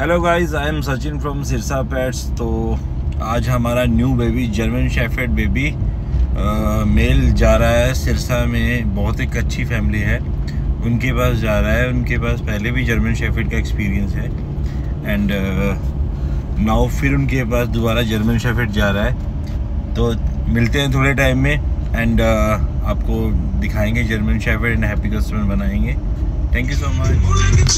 Hello guys I am Sachin from Sirsa pets तो आज हमारा new baby German shepherd baby male जा रहा है सिरसा में। बहुत एक अच्छी फैमिली है। उनके पास जा रहा है। उनके पास पहले भी जर्मन शेफर्ड का एक्सपीरियंस है। एंड नाउ फिर उनके पास दोबारा जर्मन शेफर्ड जा रहा है। तो मिलते हैं थोड़े टाइम में। एंड आपको दिखाएँगे German shepherd and happy customer बनाएँगे। Thank you so much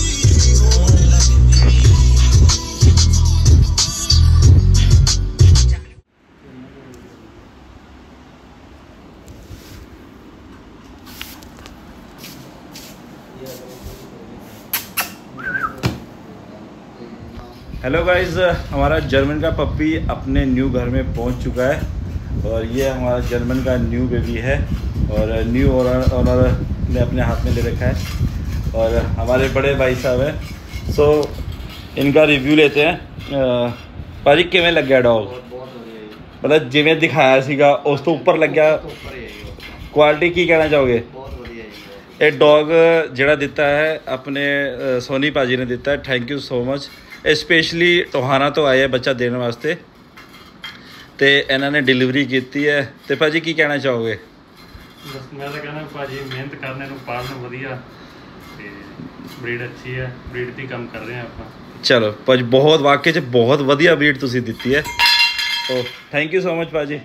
hello guys uh, हमारा जर्मन का पप्पी अपने न्यू घर में पहुँच चुका है और ये हमारा जर्मन का न्यू बेबी है और uh, न्यू ओनर ने अपने हाथ में ले रखा है और हमारे बड़े भाई साहब हैं। सो so, इनका रिव्यू लेते हैं। भाजी किमें लग्या डॉग मतलब जिमें दिखाया सीगा उस तो ऊपर लग गया। क्वालिटी की कहना चाहोगे? ਇਹ ਡੌਗ ਜਿਹੜਾ ਦਿੱਤਾ ਹੈ ਆਪਣੇ ਸੋਨੀ ਭਾਜੀ ਨੇ ਦਿੱਤਾ ਹੈ। Thank you so much specially Tohana ਤੋਂ ਹੈ ਬੱਚਾ ਦੇਣ ਵਾਸਤੇ। ਤੇ ਇਹਨਾਂ ਨੇ ਡਿਲੀਵਰੀ ਕੀਤੀ ਹੈ। ਤੇ ਭਾਜੀ ਕੀ ਕਹਿਣਾ ਚਾਹੋਗੇ? ਬਸ ਮੈਂ ਤਾਂ ਕਹਿੰਦਾ ਭਾਜੀ ਮਿਹਨਤ ਕਰਨੇ ਨੂੰ ਪਾਲਣ ਵਧੀਆ। ਤੇ ਬਰੀਡ ਅੱਛੀ ਹੈ। ਬਰੀਡ ਤੇ ਕੰਮ ਕਰ ਰਹੇ ਹਾਂ ਆਪਾਂ। ਚਲੋ ਭਾਜੀ ਬਹੁਤ ਵਾਕਈ ਚ ਬਹੁਤ ਵਧੀਆ ਬਰੀਡ ਤੁਸੀਂ ਦਿੱਤੀ ਹੈ। ਤੋ ਥੈਂਕ ਯੂ ਸੋ ਮਚ ਭਾਜੀ।